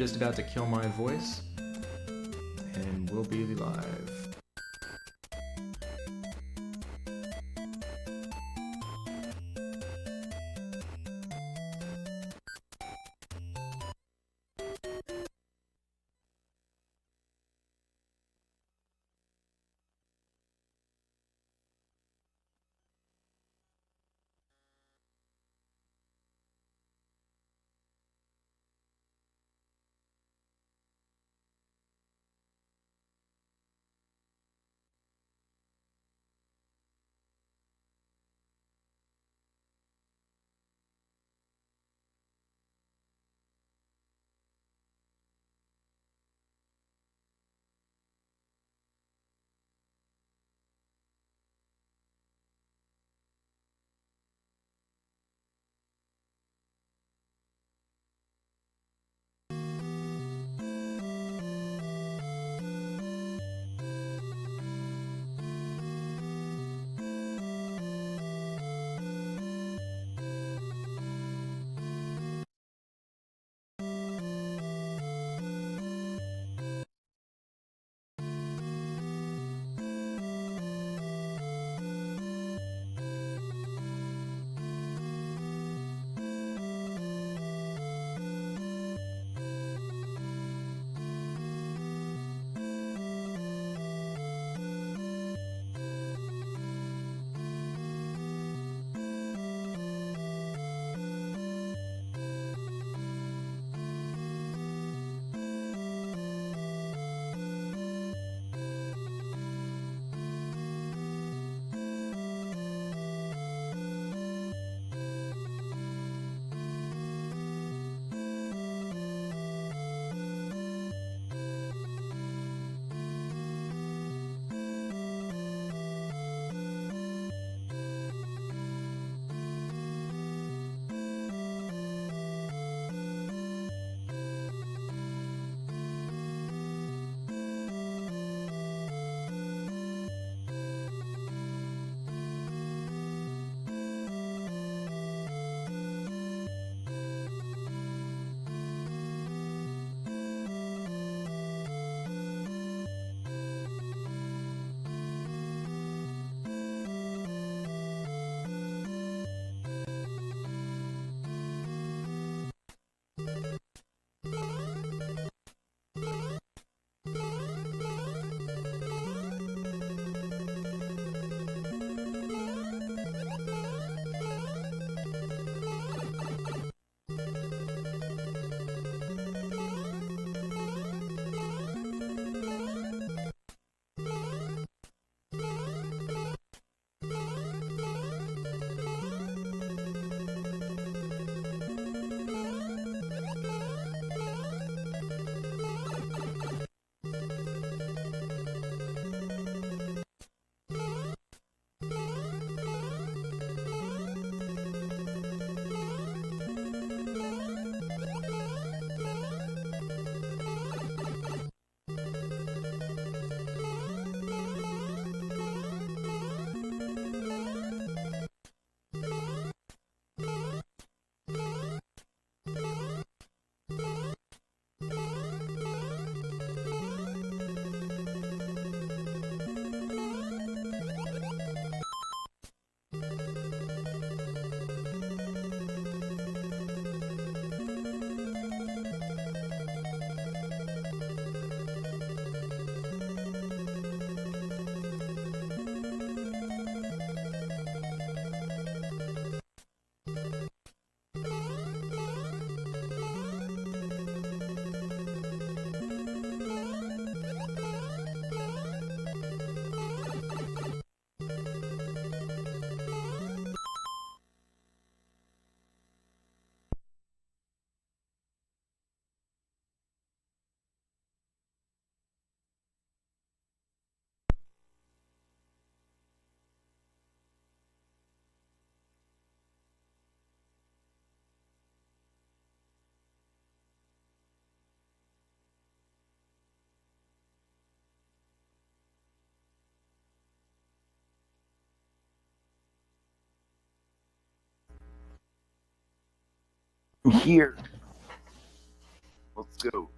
just about to kill my voice, and we'll be live. Here. Let's go.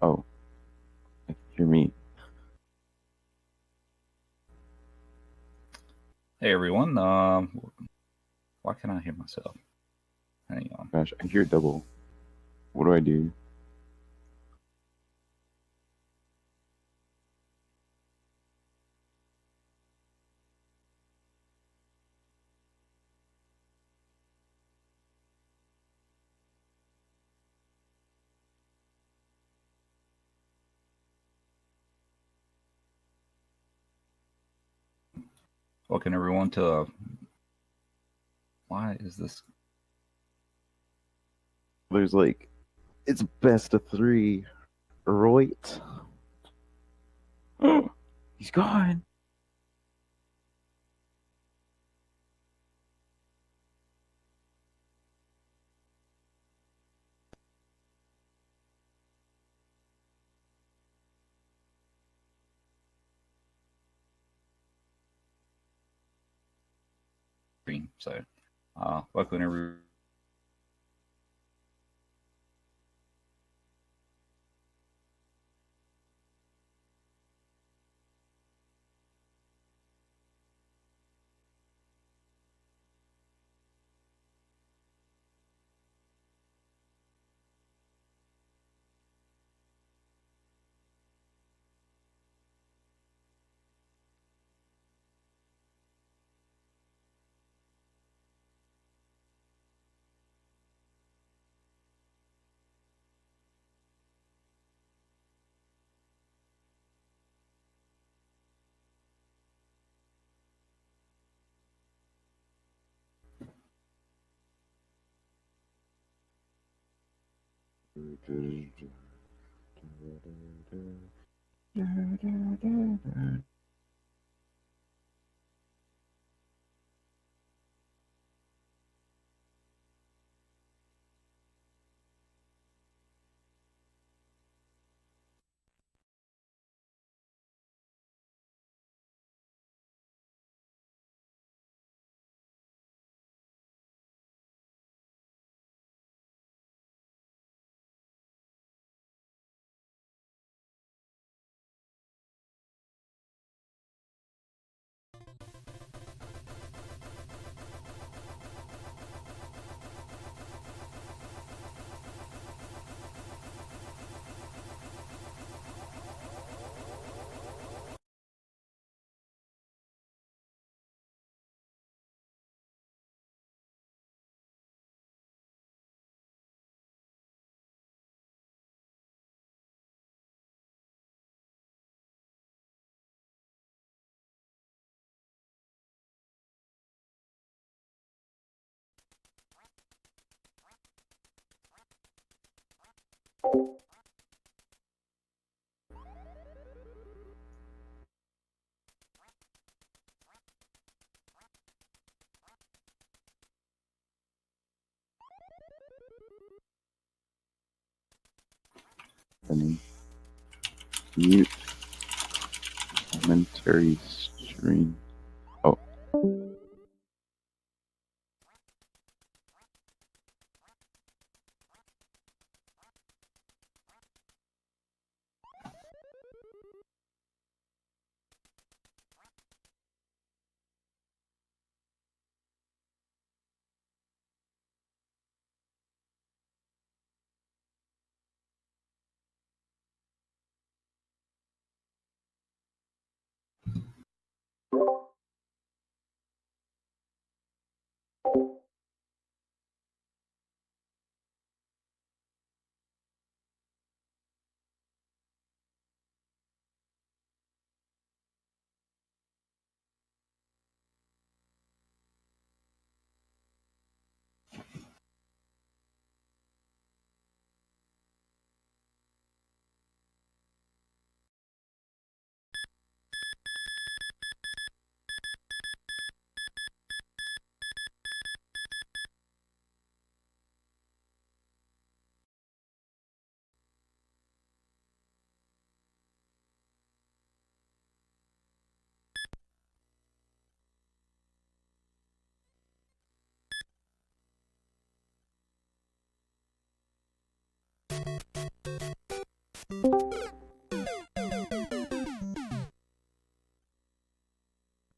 Oh, I can hear me. Hey everyone. Um, why can't I hear myself? Hang on. Gosh, I hear double. What do I do? Welcome everyone to. Uh, why is this? There's like, it's best of three, right? He's gone. So, uh, welcome every. Then mute commentary stream.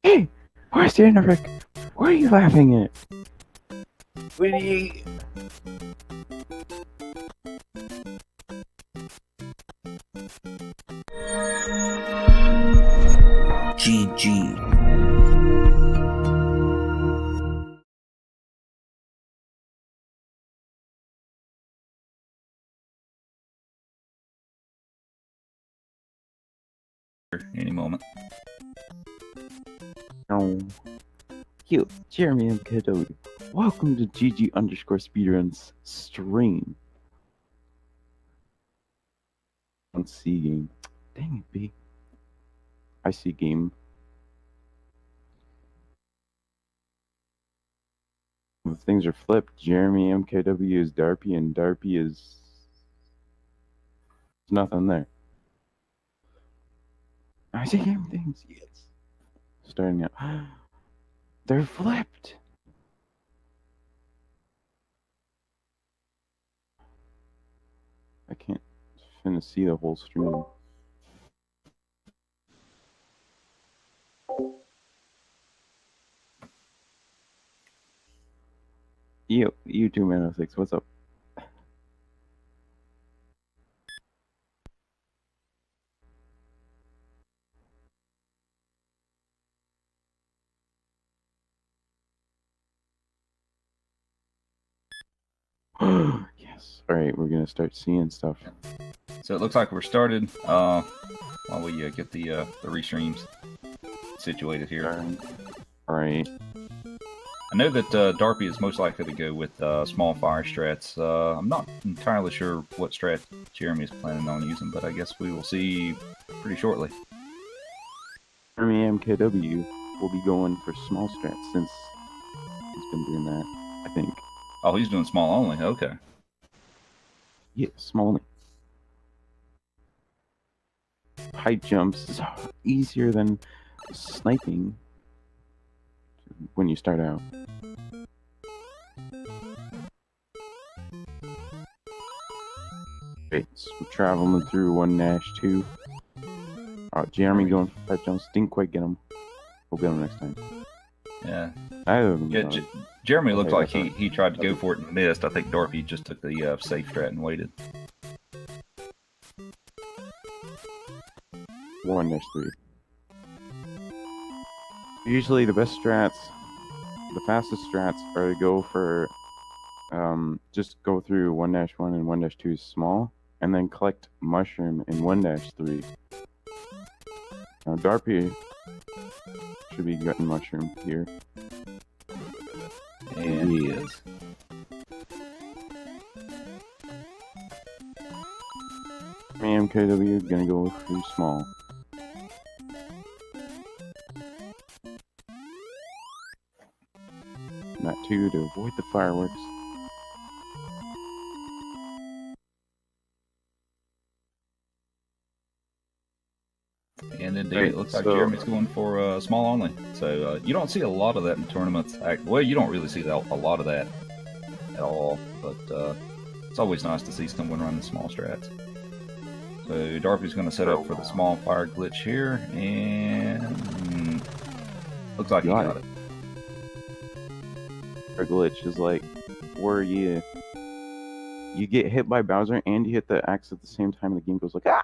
Hey, where's the Rick? What are you laughing at? Winnie! GG. You, Jeremy MKW. Welcome to GG underscore speedruns stream. On C game. Dang it, B. I see game. If things are flipped, Jeremy MKW is Darpey and Darpey is. There's nothing there. I see game things, yes. Starting out. They're flipped. I can't finna see the whole stream. You, you two man of six, what's up? All right, we're gonna start seeing stuff. So it looks like we're started. Uh, while we uh, get the uh, the restreams situated here. All right. All right. I know that uh, Darpey is most likely to go with uh, small fire strats. Uh, I'm not entirely sure what strat Jeremy is planning on using, but I guess we will see pretty shortly. Jeremy MKW will be going for small strats since he's been doing that. I think. Oh, he's doing small only. Okay. Yeah, small High jumps is easier than sniping when you start out. Okay, so traveling through one Nash two. Oh, Jeremy going for five jumps. Didn't quite get him. We'll get him next time. Yeah. I Yeah. J- Jeremy looked like he, he tried to go for it and missed. I think Darpey just took the uh, safe strat and waited. One dash three. Usually the best strats, the fastest strats are to go for, um, just go through one dash one and one dash two small, and then collect mushroom in one dash three. Now Darpey should be getting mushroom here. And he is. MKW gonna go through small. Not two to avoid the fireworks. So- Jeremy's going for uh, small only. So uh, you don't see a lot of that in tournaments. Well, you don't really see that, a lot of that at all. But uh, it's always nice to see someone running small strats. So Darpey's going to set up for the small fire glitch here, and mm, looks like he Got got it. it. Our glitch is like where you you get hit by Bowser and you hit the axe at the same time, and the game goes like ah,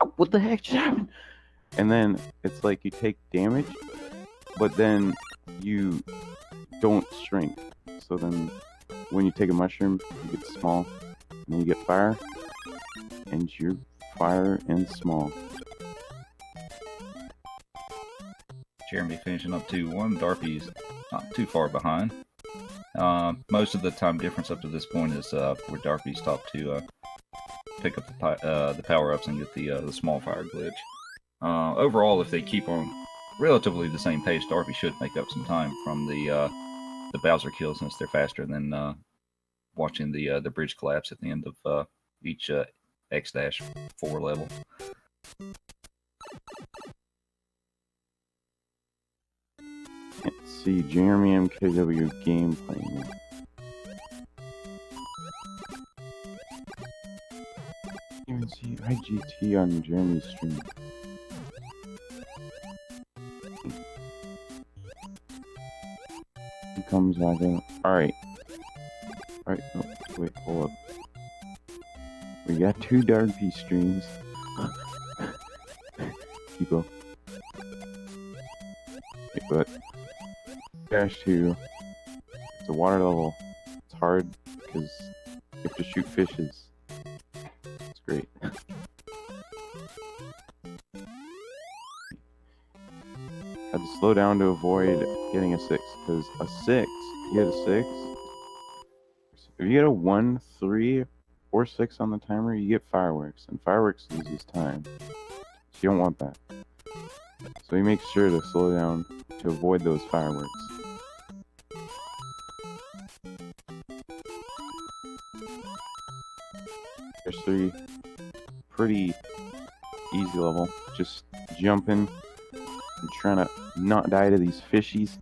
Ah, what the heck just happened? And then it's like you take damage, but then you don't shrink. So then when you take a mushroom, you get small, and then you get fire, and you're fire and small. Jeremy finishing up 2 1. Darpey's not too far behind. Um, most of the time difference up to this point is uh, where Darpey stopped to uh, pick up the, uh, the power ups and get the, uh, the small fire glitch. Uh, overall, if they keep on relatively the same pace, Darpey should make up some time from the uh, the Bowser kills since they're faster than uh, watching the uh, the bridge collapse at the end of uh, each uh, X dash four level. Let's see, Jeremy MKW gameplay. even see IGT on Jeremy's stream. Comes back in. Alright. Alright, no, wait, hold up. We got two Darpey streams. Keep up. Wait, but Dash 2, it's a water level. It's hard because you have to shoot fishes. It's great. Had to slow down to avoid getting a 6, because a 6, you get a 6. If you get a 1, 3, or 6 on the timer, you get fireworks, and fireworks loses time. So you don't want that. So he makes sure to slow down to avoid those fireworks. There's three pretty easy level. Just jumping and trying to not die to these fishies.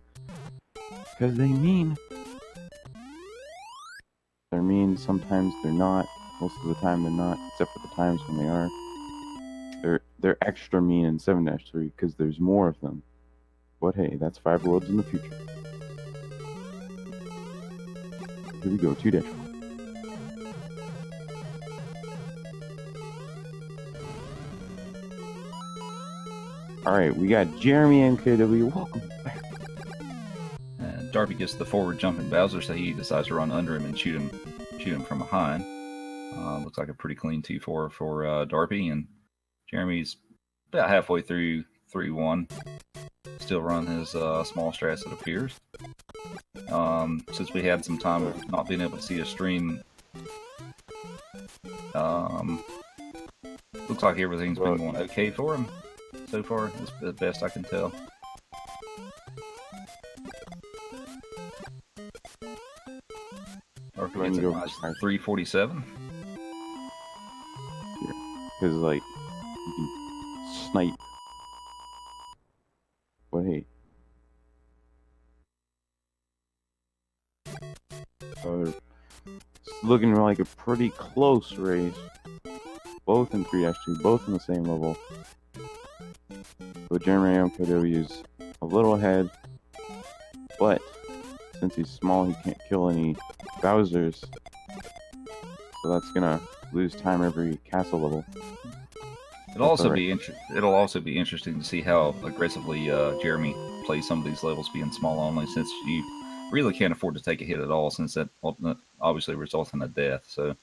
Because they mean. They're mean, sometimes they're not. Most of the time they're not, except for the times when they are. They're they're extra mean in 7-3 because there's more of them. But hey, that's five worlds in the future. Here we go, 2 dash. Alright, we got Jeremy MKW. Welcome Darpey gets the forward jump jumping Bowser, so he decides to run under him and shoot him, shoot him from behind. Uh, looks like a pretty clean T4 for uh, Darpey, and Jeremy's about halfway through 3-1. Still run his uh, small strats, it appears. Um, since we had some time of not being able to see a stream, um, looks like everything's been going okay for him so far, as best I can tell. Let gets me a go nice first. 347. Because, like, you can snipe. But hey. Uh, it's looking like a pretty close race. Both in 3 2 both in the same level. But Jeremy MKW is a little ahead. But since he's small, he can't kill any Bowsers. So that's gonna lose time every castle level. It'll also be inter- it'll also be interesting to see how aggressively uh, Jeremy plays some of these levels being small only, since you really can't afford to take a hit at all, since that obviously results in a death. So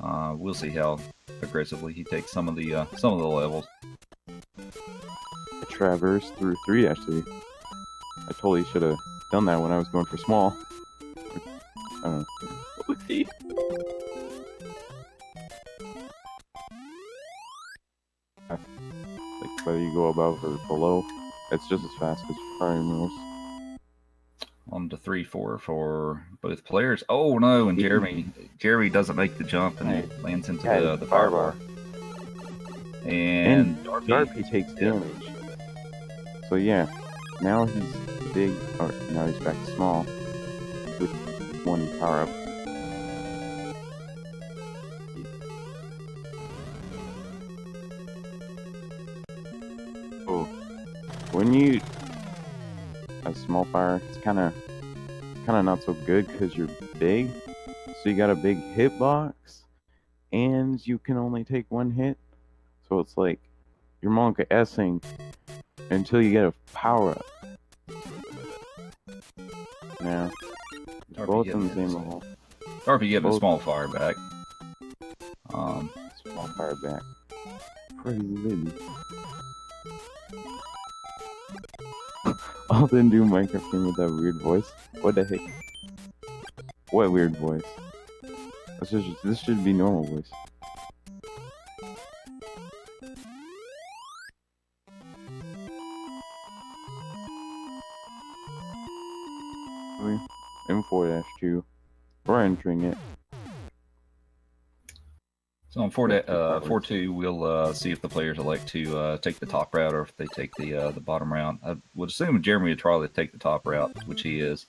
uh, we'll see how aggressively he takes some of the uh, some of the levels. I traversed through 3 actually. I totally should have done that when I was going for small. I don't Like whether you go above or below, it's just as fast as fire moves. On to three four for both players. Oh no! And Jeremy Jeremy doesn't make the jump and it lands into Yeah, the the fire firebar. bar. And, Darpey, Darpey takes Yeah. damage. So yeah, now he's big, or now he's back to small with one power up. Oh, when you a small fire, it's kind of kind of not so good because you're big. So you got a big hitbox, and you can only take one hit. So it's like you're Monka S'ing until you get a power up. Yeah, Darpey both getting in the same his- level. Darpey getting a small fire back. Um, Small fire back. Pretty Lily. All then do Minecraft game with that weird voice. What the heck? What weird voice? This is this should be normal voice. Entering it. So on four uh, four two, we'll uh, see if the players elect to uh, take the top route or if they take the uh, the bottom route. I would assume Jeremy would try to take the top route, which he is.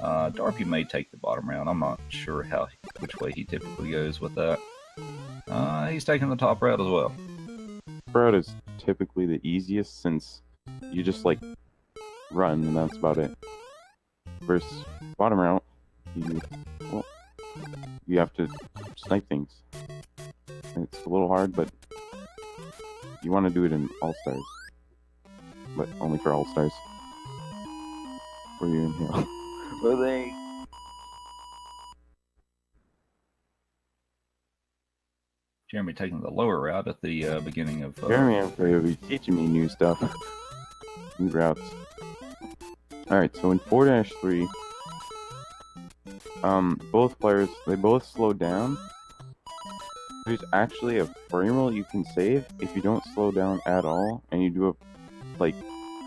Uh, Darpey may take the bottom route. I'm not sure how which way he typically goes with that. Uh, he's taking the top route as well. Route is typically the easiest since you just like run and that's about it. Versus bottom route, you you have to snipe things. It's a little hard, but you want to do it in All Stars, but only for All Stars. Where you inhale. Were they? Jeremy taking the lower route at the uh, beginning of. Uh, Jeremy and will be teaching me new stuff, new routes. All right, so in four dash three, um, both players they both slow down. There's actually a frame roll you can save if you don't slow down at all, and you do a like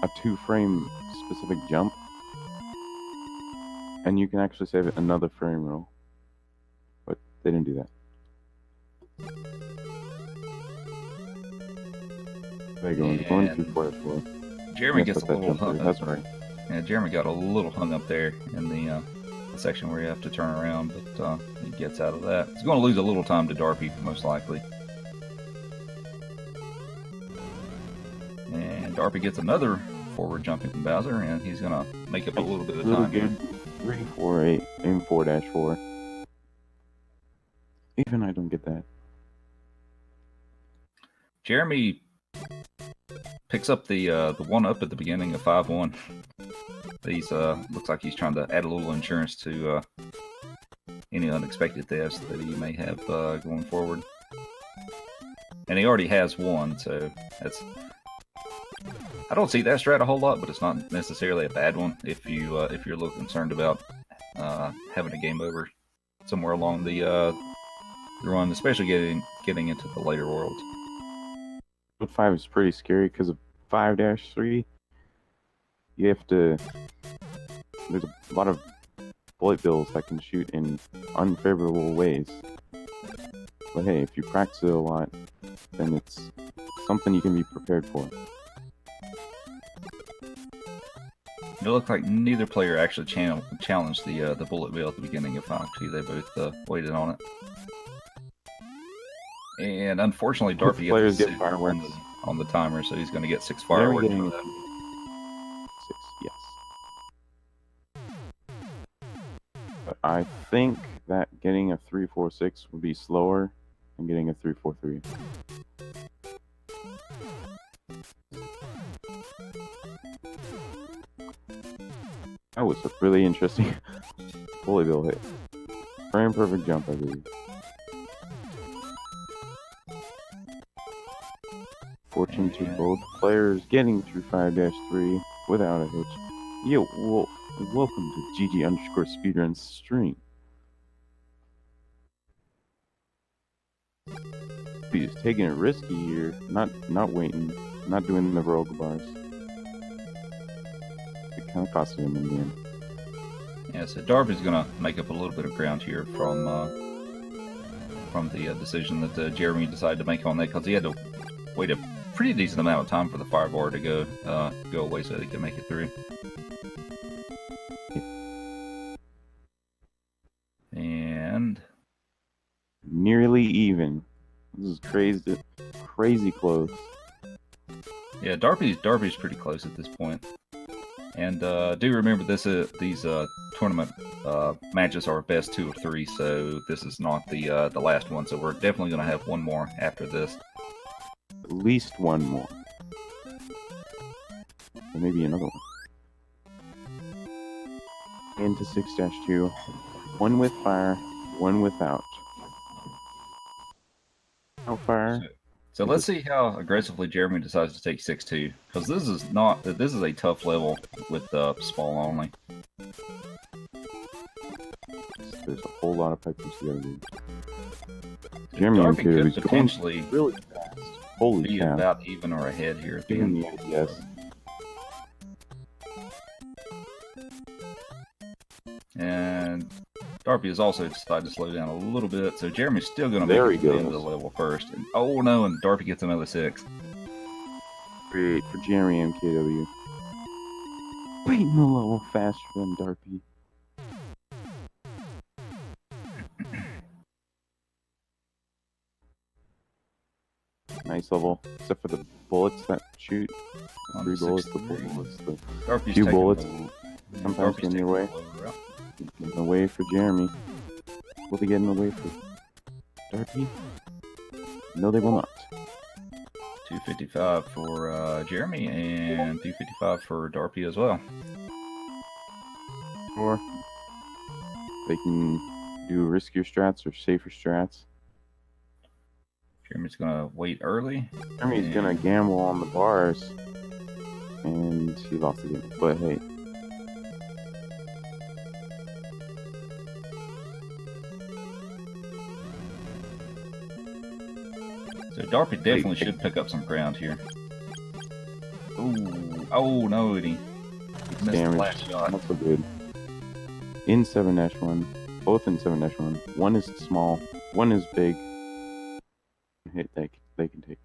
a two frame specific jump, and you can actually save it another frame roll. But they didn't do that. There you go. And- One, two, four, four. Jeremy gets a little hung That's up. right. Yeah, Jeremy got a little hung up there in the, uh, the section where you have to turn around, but uh, he gets out of that. He's going to lose a little time to Darpey, most likely. And Darpey gets another forward jumping from Bowser, and he's going to make up a little bit of time. here. Three, four, eight, and four dash four. Even I don't get that. Jeremy picks up the uh, the one up at the beginning of five one. He's uh looks like he's trying to add a little insurance to uh, any unexpected thefts that he may have uh, going forward. And he already has one, so that's. I don't see that strat a whole lot, but it's not necessarily a bad one if you uh, if you're a little concerned about uh, having a game over somewhere along the uh, the run, especially getting getting into the later worlds. But five is pretty scary because of five dash three. You have to. There's a lot of bullet bills that can shoot in unfavorable ways. But hey, if you practice it a lot, then it's something you can be prepared for. It looked like neither player actually channel, challenged the uh, the bullet bill at the beginning of Final 2. They both uh, waited on it. And unfortunately, Darpey players get six on fireworks. the, on the timer, so he's going to get six fireworks. I think that getting a three four six would be slower than getting a three four three. That was a really interesting bullet bill hit. Frame perfect jump, I believe. Fortune to both players getting through 5-3 without a hitch. Yo, well, welcome to GG underscore speedrun stream. He's taking it risky here, not not waiting, not doing the rogue bars. It kind of costed him in the end. Yeah, so Darpey's to make up a little bit of ground here from uh, from the uh, decision that uh, Jeremy decided to make on that because he had to wait a pretty decent amount of time for the firebar to go uh, go away so he could make it through. And Nearly even. This is crazy, crazy close. Yeah, Darpey's Darpey's pretty close at this point. And uh, do remember this uh, these uh, tournament uh, matches are best two or three, so this is not the uh, the last one. So we're definitely going to have one more after this. At least one more. Or maybe another one. Into 6 2. One with fire, one without. Out fire. So let's see how aggressively Jeremy decides to take six two, because this is not this is a tough level with uh, Spall only. There's a whole lot of pipers dude. Jeremy Darpey could potentially really fast. Holy be cow. about even or ahead here at the end. yes. Darpey has also decided to slow down a little bit, so Jeremy's still going to make it to the end of the level first. And, oh no, and Darpey gets another six. Great for Jeremy MKW. Waiting a little faster than Darpey. Nice level, except for the bullets that shoot. Three the bullets, the bullets, the Darpey's few bullets. Sometimes in your way. low. Getting away for Jeremy. Will they get in the way for Darpey? No, they will not. 255 for uh, Jeremy and 255 for Darpey as well. Or they can do riskier strats or safer strats. Jeremy's gonna wait early. Jeremy's Yeah. gonna gamble on the bars, and he lost the game. But hey, So Darpey definitely should pick up some ground here. Ooh, oh no, he missed the last shot. Not so good. In 7 1, both in 7 1. One is small, one is big. Hit they, they can take.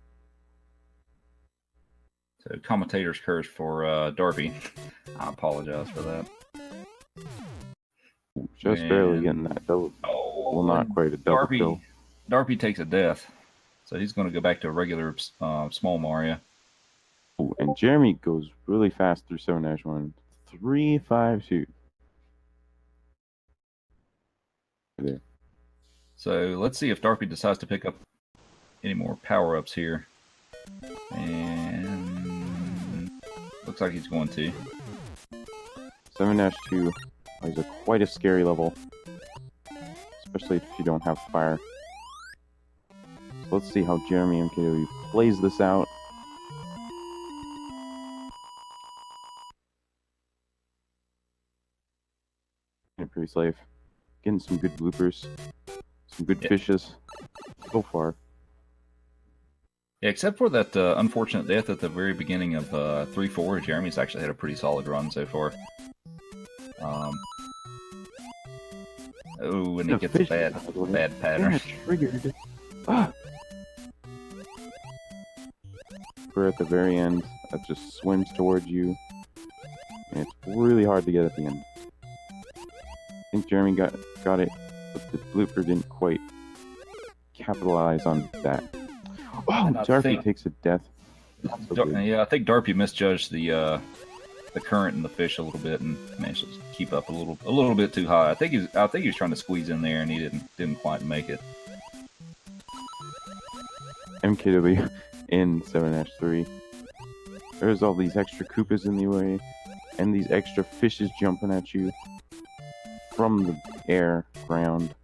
So commentator's curse for uh, Darpey. I apologize for that. Just barely getting that double. Oh, Well, not quite a double Darpey. kill. Darpey takes a death, so he's going to go back to a regular uh, small Mario. Ooh, and Jeremy goes really fast through 7 1. 3 5 2. There. So let's see if Darpey decides to pick up any more power ups here. And looks like he's going to. 7 2 is a quite a scary level, especially if you don't have fire. So let's see how Jeremy MKW plays this out. Pretty safe. Getting some good bloopers, some good Yeah. fishes so far. Yeah, except for that uh, unfortunate death at the very beginning of uh, 3 4, Jeremy's actually had a pretty solid run so far. Um, oh, and he The gets a bad, bad pattern. triggered. Ah. We're at the very end that just swims towards you. And it's really hard to get at the end. I think Jeremy got got it, but the blooper didn't quite capitalize on that. Oh, And think- takes a death. So yeah, I think Darpey misjudged the uh, the current and the fish a little bit and managed to keep up a little a little bit too high. I think he's I think he was trying to squeeze in there and he didn't didn't quite make it. MKW in 7 3. There's all these extra Koopas in the way, and these extra fishes jumping at you from the air, ground.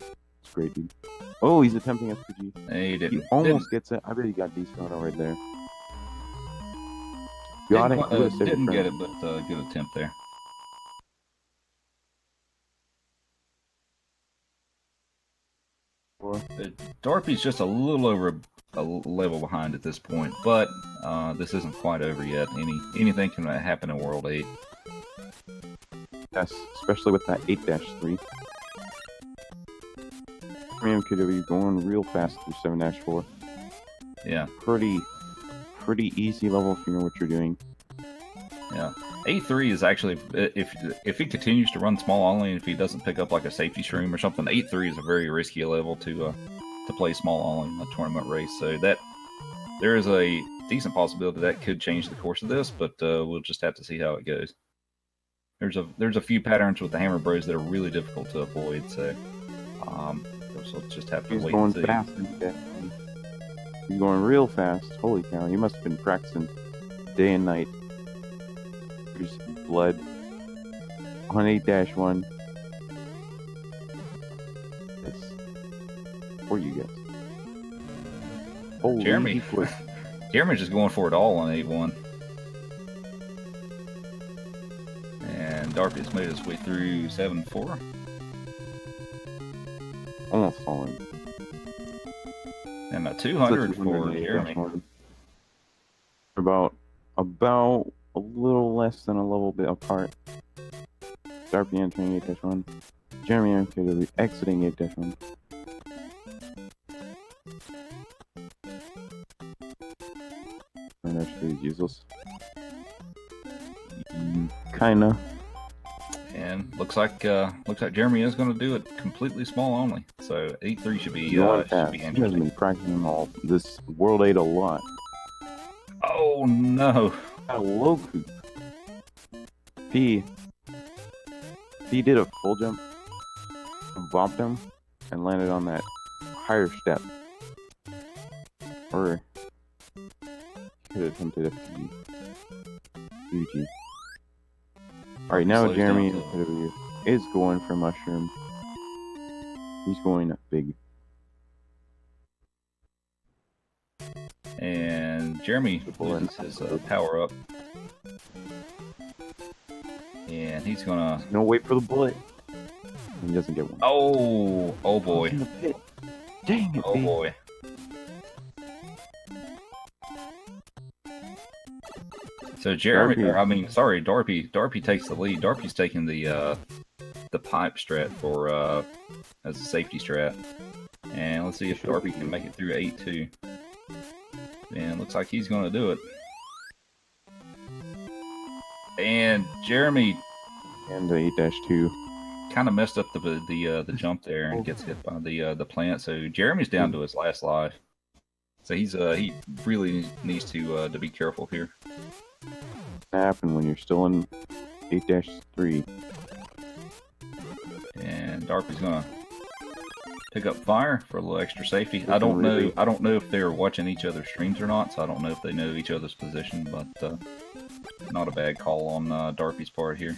It's great, dude. Oh, he's attempting SPG. He He didn't. almost gets it. I bet he got auto right there. Got didn't, it. He uh, didn't get it, but uh, good attempt there. Uh, just a little over a level behind at this point, but uh, this isn't quite over yet. Any anything can happen in World Eight. Yes, especially with that 8 3. MKW going real fast through 7 4. Yeah, Pretty, pretty easy level if you know what you're doing. Yeah. A three is actually if if he continues to run small only, and if he doesn't pick up like a safety shroom or something, eight three is a very risky level to uh, to play small only in a tournament race. So that there is a decent possibility that could change the course of this, but uh, we'll just have to see how it goes. There's a there's a few patterns with the Hammer Bros that are really difficult to avoid, so um, we'll just have to He's wait going and see. fast. He's going real fast. Holy cow! He must have been practicing day and night. There's blood on eight dash one. For you guys. Holy Jeremy. Jeremy's just going for it all on 8-1. And Darpey's made his way through 7-4. Almost falling. And a 200 for 208 dash Jeremy. About about a little less than a level bit apart. Darpey entering 8 1. Jeremy MKW exiting 8 1. And actually is useless. Mm, Kinda. And looks like uh, looks like Jeremy is going to do it completely small only. So eight three should be uh, should be He has been practicing all this World 8 a lot. Oh no! Got a low coop. P. P did a full jump, bopped him, and landed on that higher step. Or could have attempted a. GG. Alright, now Slows Jeremy down is going for mushroom. He's going big. And Jeremy loses his uh, power up, and he's gonna. No, wait for the bullet. He doesn't get one. Oh, oh boy, In the pit. Dang it, oh B. boy. So Jeremy, Darpey. I mean, sorry, Darpey. Darpey takes the lead. Darpey's taking the uh, the pipe strat for uh, as a safety strat, and let's see if Darpey can make it through eight two. And looks like he's going to do it. And Jeremy And the 8-2. kind of messed up the the uh, the jump there and gets hit by the uh, the plant. So Jeremy's down to his last life. So he's uh he really needs to uh, to be careful here. Happen when you're still in 8-3. And Darpey's gonna pick up fire for a little extra safety. I don't know. I don't know if they're watching each other's streams or not. So I don't know if they know each other's position. But uh, not a bad call on uh, Darpey's part here.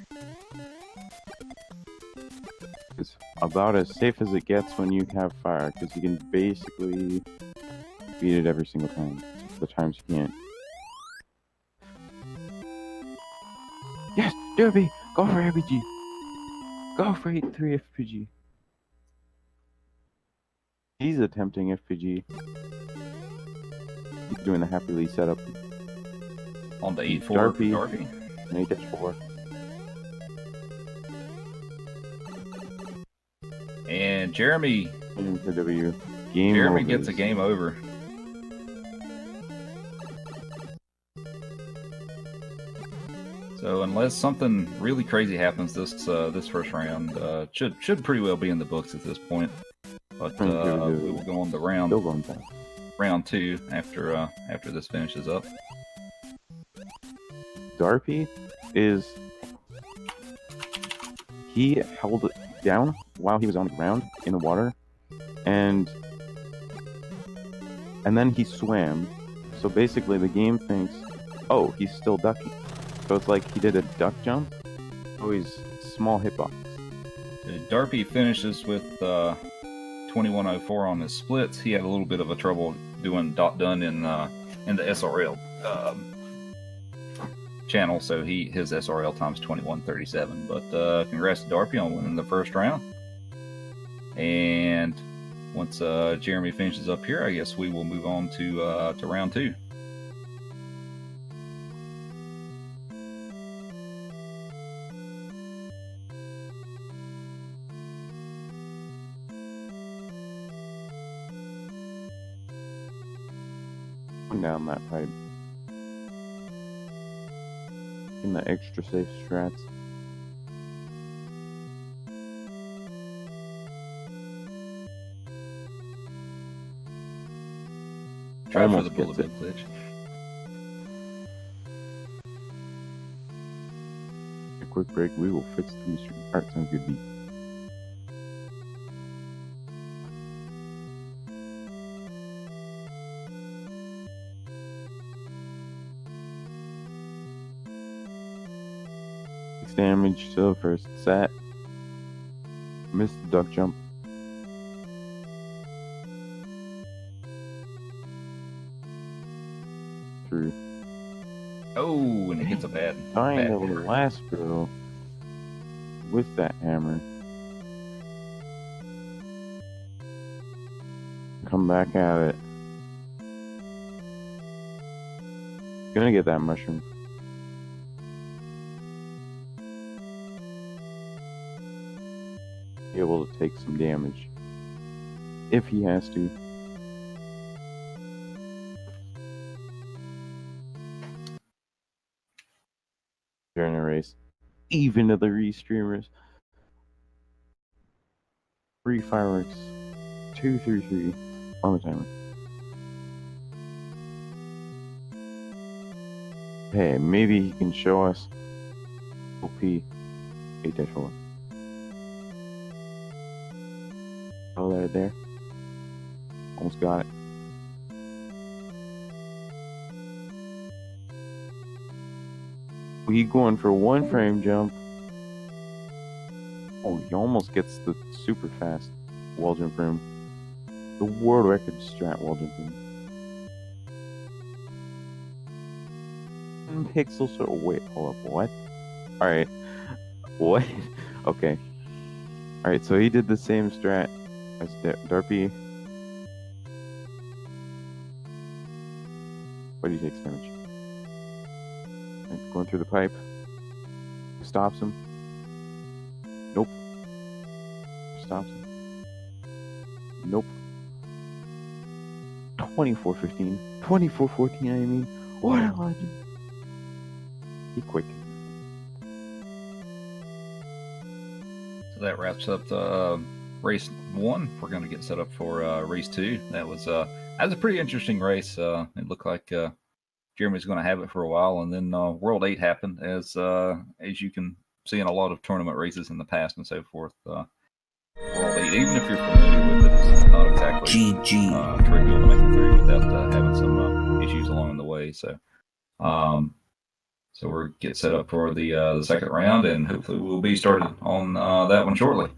It's about as safe as it gets when you have fire, because you can basically beat it every single time. The times you can't. Yes, Darpey! Go for FPG! Go for 8-3 FPG! He's attempting FPG. He's doing the HappyLee setup. On the eight four Darpey. Darpey. And 8-4. And Jeremy Into W. Game Jeremy over. gets a game over. So unless something really crazy happens this uh, this first round, uh, should should pretty well be in the books at this point. But uh, we will go on to round Still going back. round two after uh, after this finishes up. Darpey is he held it down while he was on the ground in the water and and then he swam so basically the game thinks oh he's still ducking so it's like he did a duck jump so he's small hitbox So Darpey finishes with uh, 2104 on his splits. He had a little bit of a trouble doing dot done in uh, in the SRL um, channel, so he his SRL times 2137. But uh, congrats to Darpey on winning the first round. And once uh, Jeremy finishes up here, I guess we will move on to uh, to round two. Down that pipe in the extra safe strats. Try for Almost the bullet bill glitch. a quick break we will fix the mystery alright sounds good beat damage to the first set. Missed the duck jump. Through. Oh, and it hits a bad. Dying the last go with that hammer. Come back at it. Gonna get that mushroom. Take some damage. If he has to. During a race. even to the restreamers. Three fireworks. Two, three, three. On the timer. Hey, maybe he can show us OP 8 4. There. Almost got it. We going for one frame jump. Oh, he almost gets the super fast wall jump room. The world record strat wall jump room. Pixels. So wait, hold up. What? All right. What? Okay. All right. So he did the same strat as Dar- Darpey. What do you take damage? And going through the pipe. Stops him. Nope. Stops him. Nope. 2415. 2414, I mean. What a legend. Be quick. So that wraps up the uh, race one. We're going to get set up for uh, race two. That was uh, that was a pretty interesting race. Uh, it looked like uh, Jeremy's going to have it for a while, and then uh, World Eight happened, as uh, as you can see in a lot of tournament races in the past and so forth. Uh, World Eight, even if you're familiar with it, it's not exactly GG. uh, trivial to make it through without uh, having some uh, issues along the way. So, um, so we're get set up for the uh, the second round, and hopefully we'll be started on uh, that one shortly.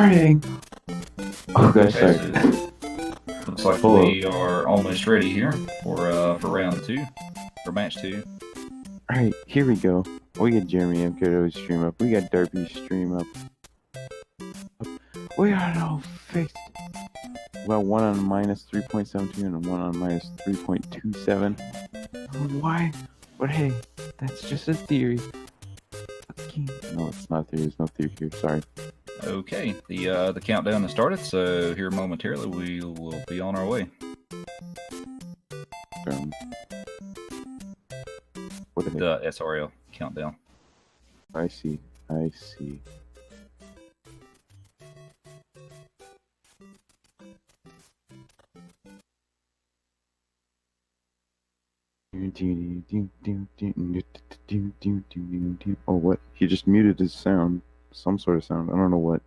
Alright. Oh gosh, Okay, sorry. so looks like Full. we are almost ready here for uh for round two, for match two. Alright, here we go. We got Jeremy MKO's stream up. We got Darpey's stream up. We got it all fixed. We got one on minus 3.72 and one on minus 3.27. Why? But hey, that's just a theory. Okay. No, it's not a theory. There's no theory here. Sorry. Okay, the uh the countdown has started, so here momentarily we will be on our way. Um, what the? The SRL countdown. I see. I see. Oh, what? He just muted his sound. Some sort of sound. I don't know what.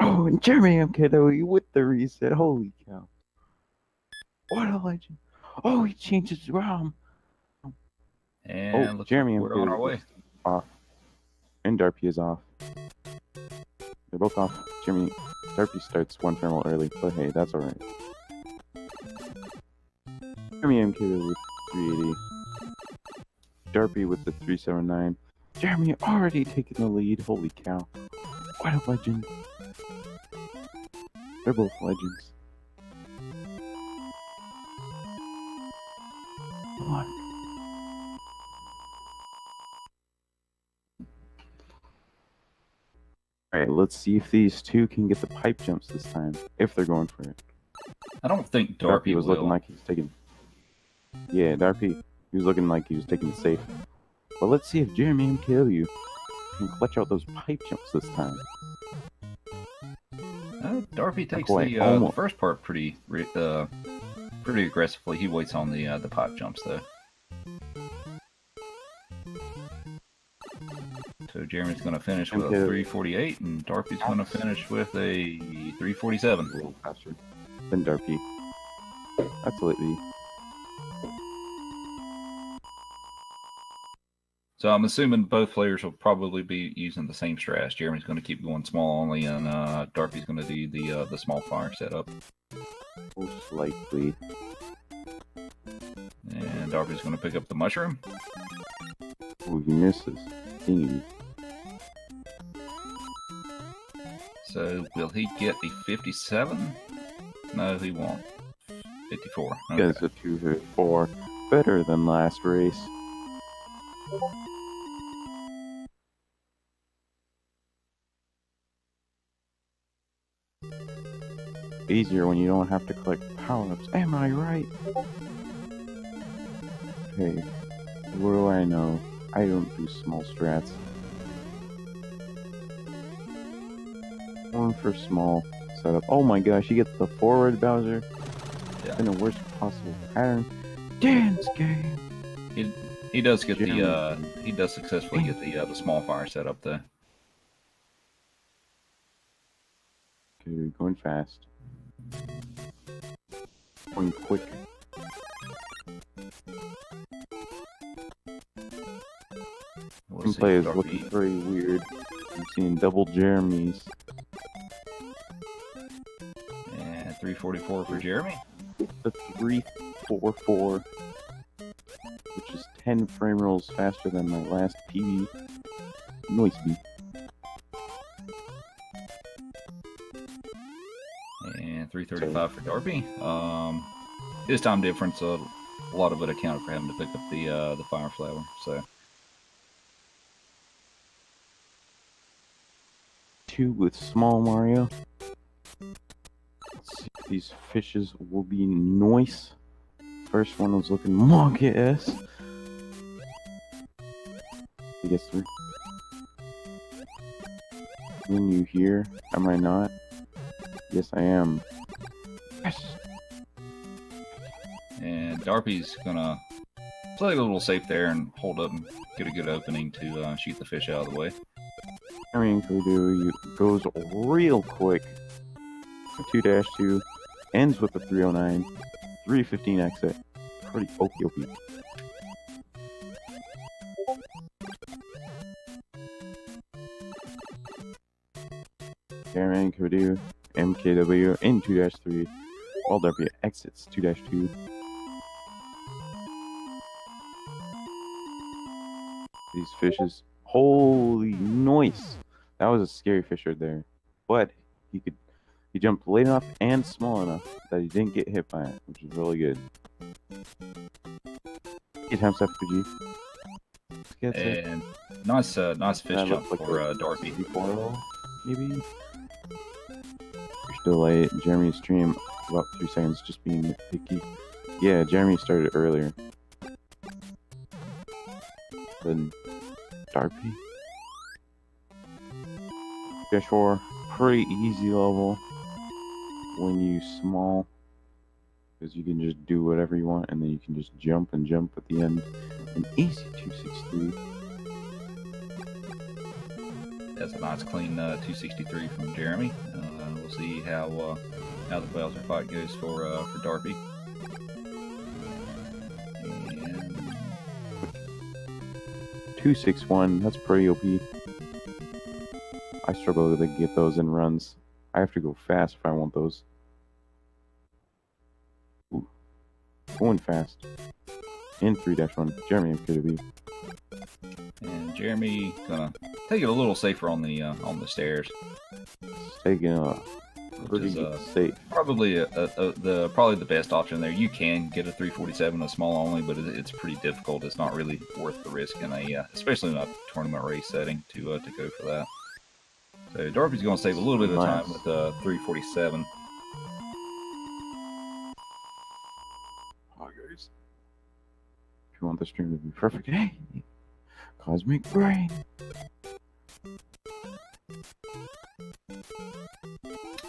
Oh, and Jeremy MKW with the reset. Holy cow. What a legend. Oh, he changed his ROM. And Oh, Jeremy like we're on our way. Off. And Darpey is off. They're both off. Jeremy, Darpey starts one thermal early, but hey, that's alright. Jeremy MK with 380. Darpey with the 379. Jeremy already taking the lead. Holy cow. What a legend. They're both legends. Come on. Alright, let's see if these two can get the pipe jumps this time. If they're going for it. I don't think Darpey Darpey was will. looking like he was taking. Yeah, Darpey. He was looking like he was taking it safe. But let's see if Jeremy MKW can clutch out those pipe jumps this time. Darpey takes quite, the, uh, the first part pretty uh, pretty aggressively. He waits on the uh, the pipe jumps though. So Jeremy's going to finish with a 348, and Darpey's going to finish with a 347. A little faster than Darpey. Absolutely. So I'm assuming both players will probably be using the same strats. Jeremy's going to keep going small only, and uh, Darpey's going to do the uh, the small fire setup. Most likely. And Darpey's going to pick up the mushroom. Oh, he misses. Dang So will he get the 57? No, he won't. 54. it. Okay. Gets a 2 hit 4. Better than last race. Easier when you don't have to collect power-ups. Am I right? Hey, What do I know? I don't do small strats. One for small setup. Oh my gosh, he gets the forward Bowser. Yeah. In the worst possible pattern. Dance game! He he does get the uh he does successfully get the uh, the small fire set up there. Okay, going fast. Going quick. Gameplay is looking very weird. I'm seeing double Jeremy's. and 344 for Jeremy. The 344, which is 10 frame rolls faster than my last PB. Noise beat. And 335 for Darpey. Um his time difference uh, a lot of it accounted for having to pick up the uh the fire flower. So Two with small Mario. Let's see if these fishes will be nice. First one was looking monkey ass. I guess through. Then you here? Am I not? Yes, I am. And Darpey's gonna play a little safe there and hold up and get a good opening to uh, shoot the fish out of the way. Mean, Kudu goes real quick. 2 dash 2 ends with a 309, 315 exit. Pretty okie dokie. Cameron, Purdue, MKW in 2 3, while Darpey exits 2 2. These fishes, holy noise! That was a scary fish right there, but he could he jumped late enough and small enough that he didn't get hit by it, which is really good. Eight times FPG. Gets it. And nice, uh, nice fish That jump like for a uh, Darpey. maybe. You're still late. Jeremy's stream about three seconds, just being nitpicky. Yeah, Jeremy started earlier than Darpey. Fish four, pretty easy level when you small, because you can just do whatever you want, and then you can just jump and jump at the end. An easy two six three. That's a nice clean uh, 263 from Jeremy. Uh, we'll see how uh, how the Bowser fight goes for uh, for Darpey. And Two six one. That's pretty OP. I struggle to get those in runs. I have to go fast if I want those. Ooh. Going fast. In three dash one. Jeremy MKW. and Jeremy gonna take it a little safer on the uh, on the stairs. Taking a Which is, uh. Probably a, a, a, the probably the best option there. You can get a 347 a small only, but it, it's pretty difficult. It's not really worth the risk in a uh, especially in a tournament race setting to uh, to go for that. So Darpey's going to save a little bit of time with uh, 347. Hi guys. If you want the stream to be perfect, hey, Cosmic Brain.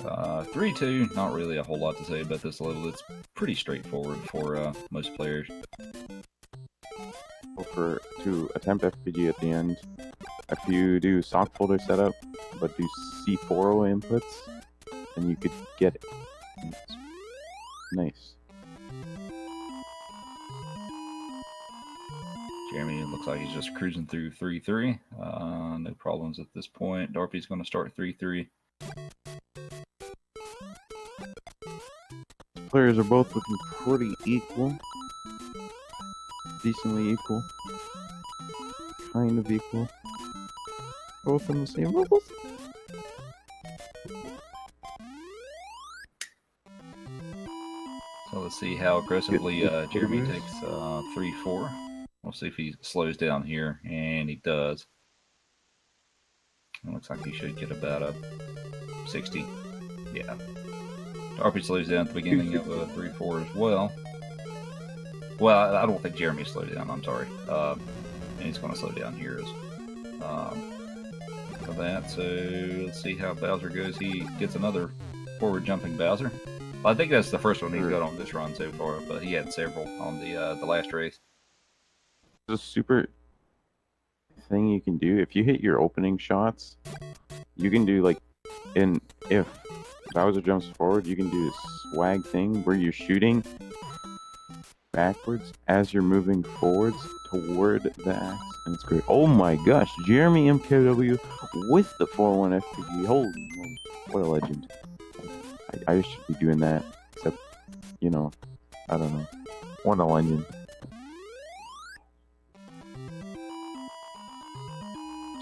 Uh, 3-2, not really a whole lot to say about this level. It's pretty straightforward for uh, most players. for to attempt FPG at the end. If you do sock folder setup, but do C4O inputs, then you could get it. It's nice. Jeremy looks like he's just cruising through 3-3. Uh, no problems at this point. Darpey's going to start 3-3. Players are both looking pretty equal. Decently equal. Kind of equal. Both in the same levels. So let's see how aggressively uh, Jeremy takes uh, 3-4. We'll see if he slows down here, and he does. It looks like he should get about a 60. Yeah. Darpey slows down at the beginning of a 3-4 as well. Well, I- I don't think Jeremy slowed down, I'm sorry. Um, and he's going to slow down here as um, for that. So let's see how Bowser goes. He gets another forward jumping Bowser. Well, I think that's the first one he's got on this run so far, but he had several on the uh, the last race. A super thing you can do if you hit your opening shots you can do like in if bowser jumps forward. You can do this swag thing where you're shooting backwards as you're moving forwards toward the axe and it's great. Oh my gosh jeremy mkw with the 4-1 fpg holy moly what a legend. I, I should be doing that except you know i don't know. What a legend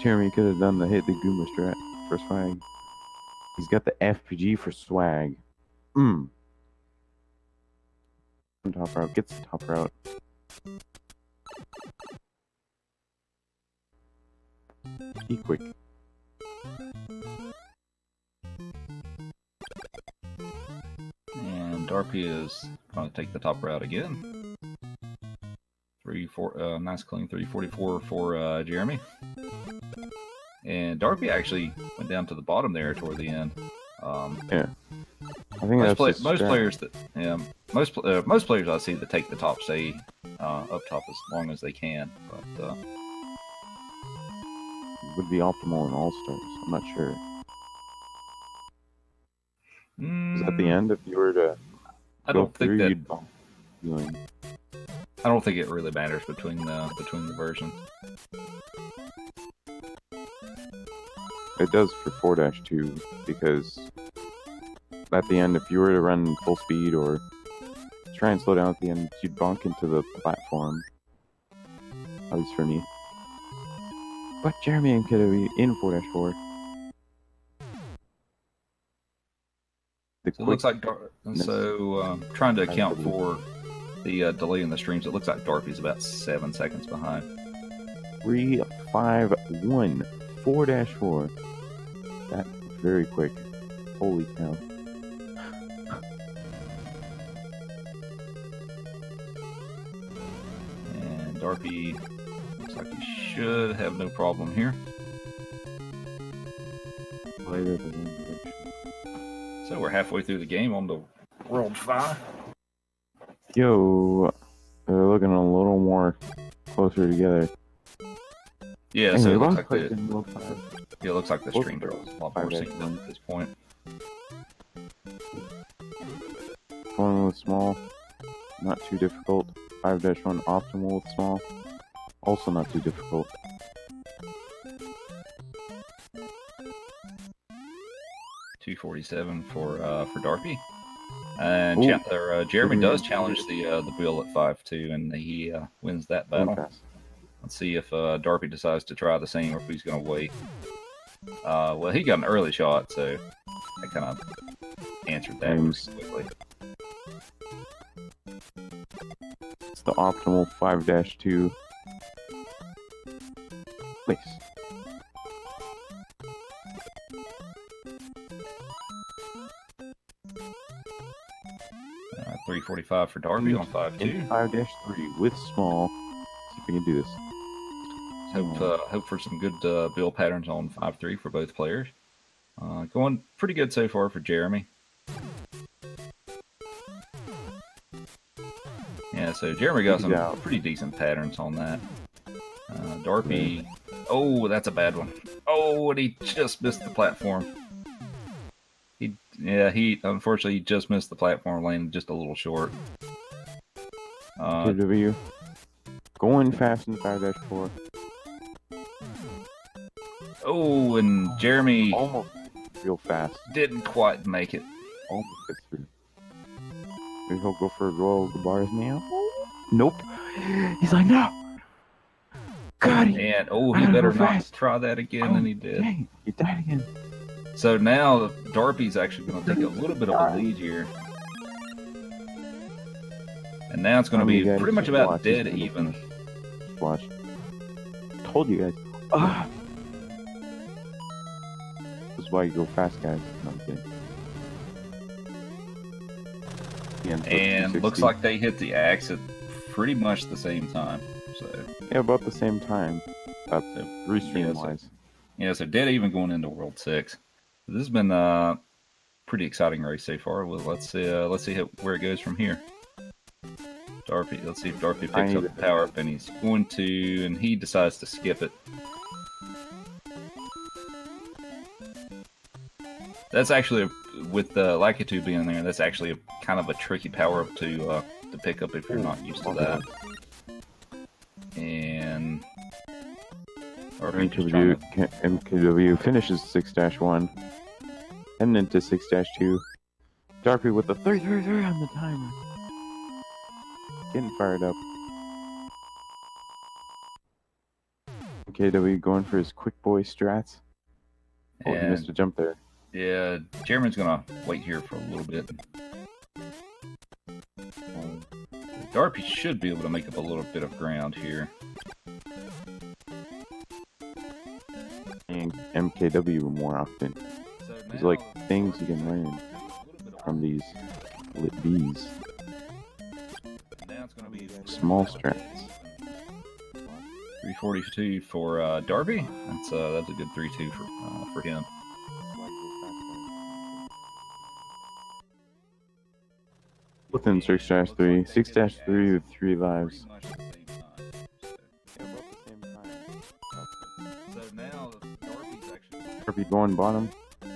Jeremy could have done the hit the Goomba strat for swag. He's got the FPG for swag. Mmm. Top route gets the top route. Be quick. And Darpey is going to take the top route again. Three, four, uh, nice clean 344 for uh, Jeremy. And Darpey actually went down to the bottom there toward the end. Um, I think most, that's play, most players that yeah, most uh, most players I see that take the top stay uh, up top as long as they can. But uh, would be optimal in All Stars. I'm not sure. Is that the mm, end? If you were to I don't think through, that. Feeling. I don't think it really matters between the between the versions. It does for 4 2 because at the end, if you were to run full speed or try and slow down at the end, you'd bonk into the platform. At least for me. But Jeremy and Kiddo in 4 4. So it looks like Dar- so um, trying to account for the uh, delay in the streams, it looks like Darpey's about seven seconds behind. Three, five, one, four dash four. That very quick. Holy cow. And Darpey looks like he should have no problem here. So we're halfway through the game on the World 5. Yo, they're looking a little more closer together. Yeah, Hey, so it looks like the, in World yeah, it looks like the both streams are a girls. lot more Five synced up at this point. One with small, not too difficult. Five dash one optimal with small, also not too difficult. Two forty-seven for uh, for Darpey, and Ooh. yeah, or, uh, Jeremy does challenge the uh, the Bill at five two, and he uh, wins that battle. fast. Let's see if uh, Darpey decides to try the same or if he's going to wait. Uh, well, he got an early shot, so I kind of answered that quickly. It's the optimal five dash two. Place. Uh, 345 for Darpey on 5 2. Five dash three with small. See if we can do this. Hope, uh, hope for some good uh, bill patterns on 5 3 for both players. Uh, going pretty good so far for Jeremy. Yeah, so Jeremy got some Yeah. pretty decent patterns on that. Uh, Darpey, oh, that's a bad one. Oh, and he just missed the platform. He, yeah, he unfortunately he just missed the platform lane, just a little short. Uh, KW. Going fast in five dash four. Oh, and Jeremy Almost real fast. didn't quite make it. Almost gets through. Maybe he'll go for a roll of the bars now. Nope. He's like, no. God, he, And oh, he better not fast. try that again, Oh, and he did. dang, he died again. So now Darpey's actually going to take a little bit of a lead here. And now it's going to be pretty much about dead even. Watch. Told you guys. Ah. Is why you go fast, guys. No, I'm kidding. Yeah, And looks like they hit the axe at pretty much the same time. So yeah, about the same time. So, three stream yeah, so- yeah, so dead even going into World Six. This has been a pretty exciting race so far. Well, let's see. Uh, let's see where it goes from here. Darpey. Let's see if Darpey picks up the power up, and he's going to, and he decides to skip it. That's actually a, with the Lakitu being there. That's actually a kind of a tricky power up to uh, to pick up if you're not used to that. And or if you're just trying MKW, to- MKW finishes 6 1. Heading into 6 2. Darpey with the 3 3 3 on the timer. Getting fired up. MKW going for his quick boy strats. Oh, he missed a jump there. Yeah, Jeremy's gonna wait here for a little bit. Darpey should be able to make up a little bit of ground here. And MKW more often. There's like things you can learn from these lit bees. Now it's gonna be Small strats. 342 for uh, Darpey. That's uh, that's a good 3-2 for uh, for him. Within 6 3. 6 3 with 3 lives. Darpey going bottom.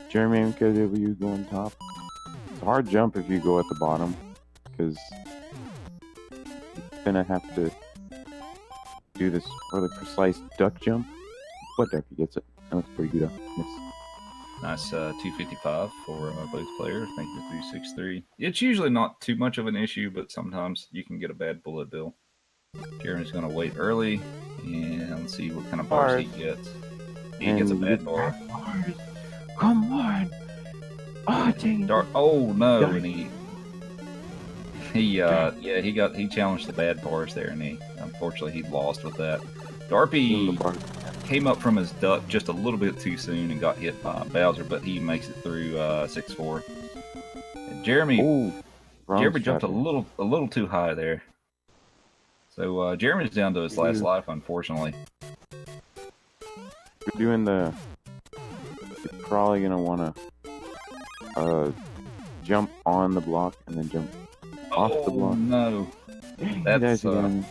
Jeremy MKW going top. It's a hard jump if you go at the bottom, because you're gonna have to do this really precise duck jump. But Darpey gets it. That was pretty good. Nice uh, 255 for uh, both players. Make it 363. It's usually not too much of an issue, but sometimes you can get a bad bullet bill. Jeremy's going to wait early and see what kind of bars he gets. He And gets a bad bar. Come on. Oh, dang. it. Dar- oh no, it. and he he uh yeah he got he challenged the bad bars there, and he unfortunately he lost with that. The Darpey. Came up from his duck just a little bit too soon and got hit by Bowser, but he makes it through uh six four. And Jeremy Ooh. Jeremy jumped a little a little too high there. So uh Jeremy's down to his last Ooh. life, unfortunately. You're doing the. You're probably gonna wanna uh jump on the block and then jump. Off the oh block. no. That's, uh, again.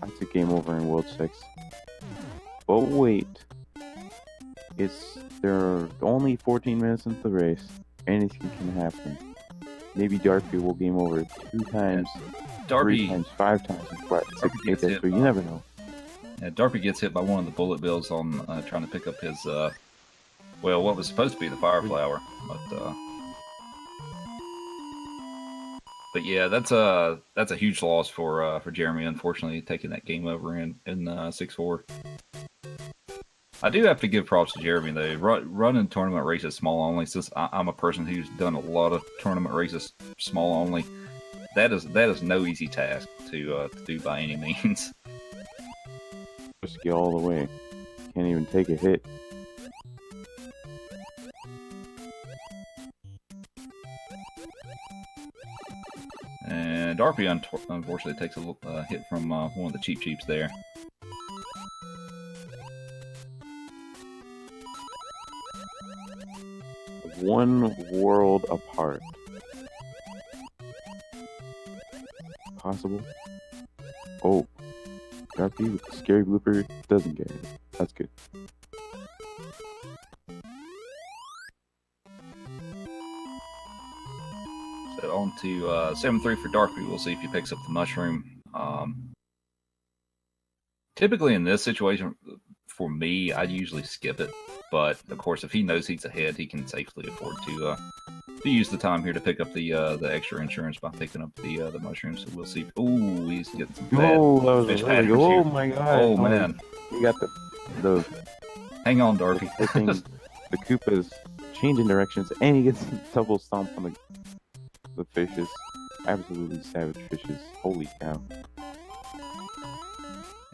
That's a game over in World Six. But wait, it's there are only 14 minutes into the race. Anything can happen. Maybe Darpey will game over two times, three Darpey times, five times, what, six, Darpey eight gets times. hit So you by- never know. Yeah, Darpey gets hit by one of the bullet bills on uh, trying to pick up his, uh, well, what was supposed to be the fire flower, but, uh, but yeah, that's a that's a huge loss for uh, for Jeremy. Unfortunately, taking that game over in in uh, six four. I do have to give props to Jeremy though. Run, running tournament races small only, since I, I'm a person who's done a lot of tournament races small only. That is that is no easy task to uh, to do by any means. Risky all the way. Can't even take a hit. And Darpey un- unfortunately takes a little, uh, hit from uh, one of the cheap cheaps there. One world apart. Possible? Oh. Darpey with the scary blooper doesn't get it. That's good. So on to uh, 7-3 for Darpey. We'll see if he picks up the mushroom. Um, typically in this situation, for me, I'd usually skip it. But of course, if he knows he's ahead, he can safely afford to uh, to use the time here to pick up the uh, the extra insurance by picking up the uh, the mushrooms. So we'll see. Ooh, he's getting some bad. Oh, that was fish really patterns good. Oh here. my god. Oh man, We got the the, hang on, the Darpey. flipping the Koopas changing directions and he gets double stomp on the the fishes. Absolutely savage fishes. Holy cow.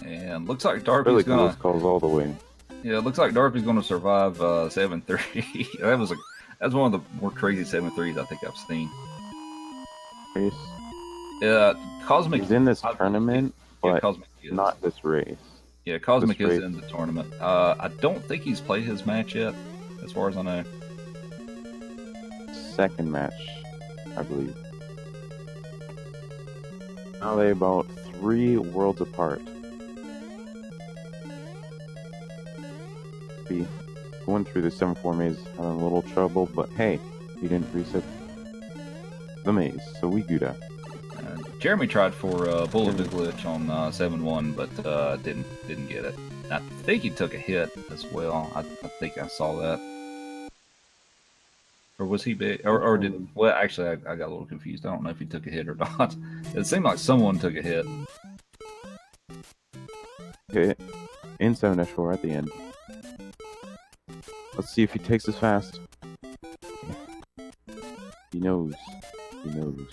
and looks like Darpey's Really gonna. close calls all the way. Yeah, it looks like Darpey's going to survive uh, seven three. that was a that's one of the more crazy 7-3s I think I've seen. Race. Uh, Kosmic is in this I- tournament, yeah, but Kosmic is not this race. yeah, Kosmic this is race. in the tournament. Uh, I don't think he's played his match yet, as far as I know. Second match, I believe. Now they about three worlds apart. Be going through the 7-4 maze having a little trouble, but hey, he didn't reset the maze, so we good up. Uh, Jeremy tried for uh, Bullet Bill glitch on uh, seven one, but uh, didn't didn't get it. I think he took a hit as well. I, I think I saw that. Or was he big? Or, or did well? Actually, I, I got a little confused. I don't know if he took a hit or not. It seemed like someone took a hit. Okay, in 7-4 at the end. Let's see if he takes this fast. He knows. He knows.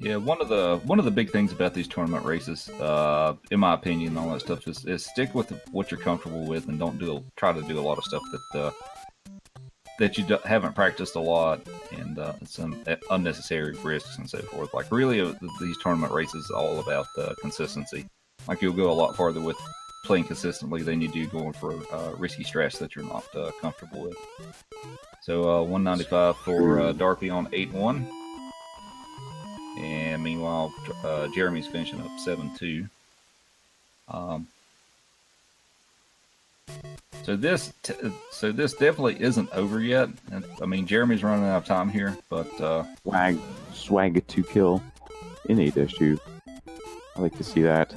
Yeah, one of the one of the big things about these tournament races, uh, in my opinion, and all that stuff is, is stick with what you're comfortable with, and don't do try to do a lot of stuff that uh, that you do, haven't practiced a lot, and uh, some unnecessary risks and so forth. Like really, uh, these tournament races all about uh, consistency. Like you'll go a lot farther with playing consistently than you do going for uh, risky stress that you're not uh, comfortable with. So uh, 195 for uh, Darpey on 8-1. And meanwhile, uh, Jeremy's finishing up 7-2. Um, so this, t- so this definitely isn't over yet. I mean, Jeremy's running out of time here, but uh, Swag, swag to kill in 8-2. I like to see that.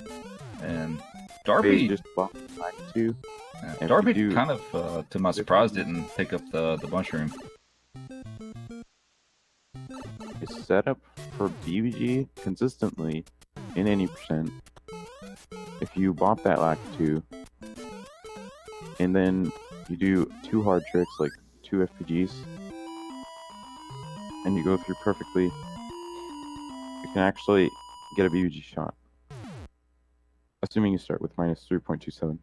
and Darpey, just bought swag 2. Yeah, Darpey do- kind of, uh, to my surprise, didn't pick up the the mushroom. It's set up for BBG consistently in any percent. If you bop that lack two, and then you do two hard tricks like two FPGs, and you go through perfectly, you can actually get a BBG shot. Assuming you start with minus 3.27.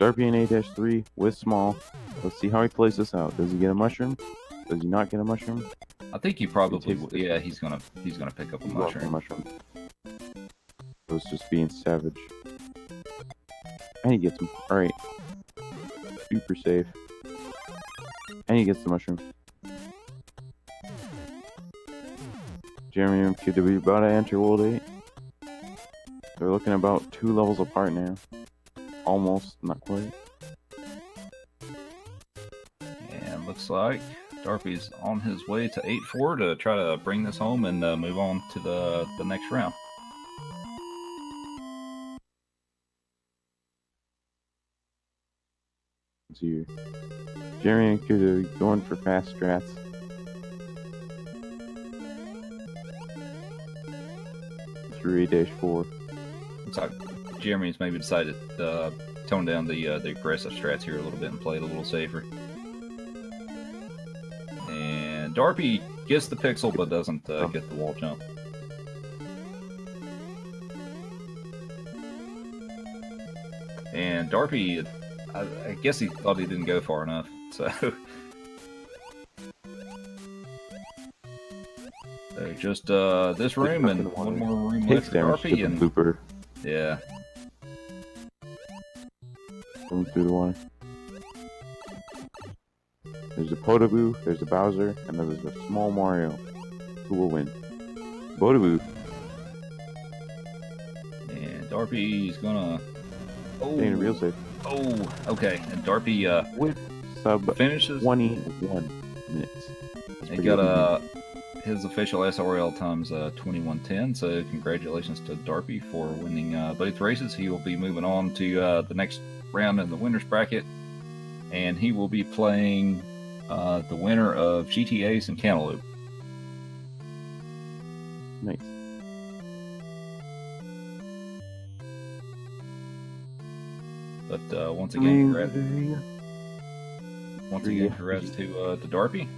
Darpey in A-3 with small. Let's see how he plays this out. Does he get a mushroom? Does he not get a mushroom? I think he probably, this yeah, he's gonna he's gonna pick up a for a mushroom. mushroom. Was just being savage. And he gets him. Alright. Super safe. And he gets the mushroom. Jeremy MKW about to enter World 8. They're looking about two levels apart now. Almost, not quite. And looks like Darpey's on his way to 8-4 to try to bring this home and uh, move on to the, the next round. Here. Jeremy and Kudu going for fast strats. Three dash four. Looks like Jeremy's maybe decided to uh, tone down the uh, the aggressive strats here a little bit and play it a little safer. And Darpey gets the pixel but doesn't uh, get the wall jump. And Darpey, I, I guess he thought he didn't go far enough, so. So just uh, this room and one more room left for damage to Darpey, the and blooper yeah, going through the water. There's a Podoboo, there's a Bowser, and then there's a small Mario. Who will win? Podoboo. and Darpey's gonna. Oh, Staying real safe. oh, okay. And Darpey uh, With sub finishes. 21 minutes. That's He got a... his official SRL times uh, 2110. So congratulations to Darpey for winning uh, both races. He will be moving on to uh, the next round in the winners bracket, and he will be playing uh, the winner of GTA's and Cantaloupe. Nice. But uh, once again, congrats, Three. once Three again, FPGs. congrats to uh, to Darpey.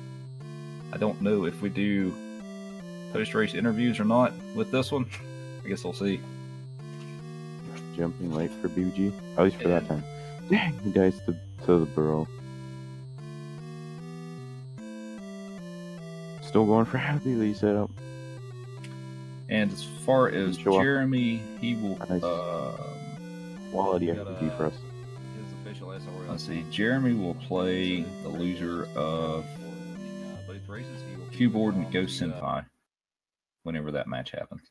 I don't know if we do post race interviews or not with this one. I guess we'll see. Jumping late for BG. At least for that time. Dang, he dies to, to the burrow. Still going for HappyLee setup. And as far as off. Jeremy, he will. Nice. Um, Quality FPG uh, for us. his official SRL. Let's see. Jeremy will play the loser of Keyboard and Ghost Senpai whenever that match happens.